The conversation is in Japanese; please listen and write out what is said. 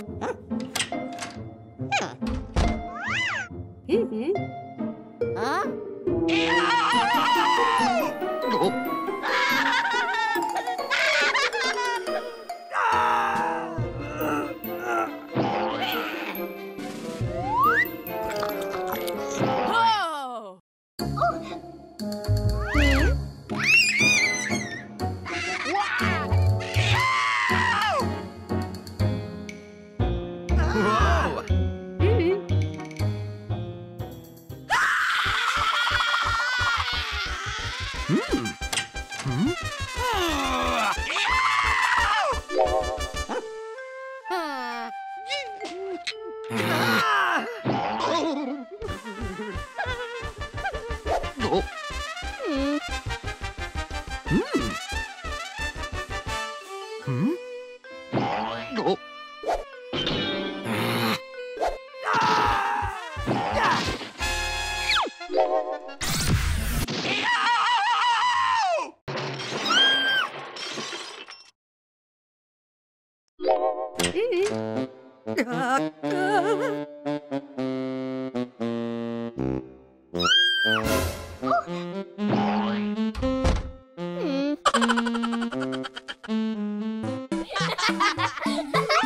Hmm. Hmm. Mm-hmm. Huh? Ah! Mm-hmm. được Ha ha ha!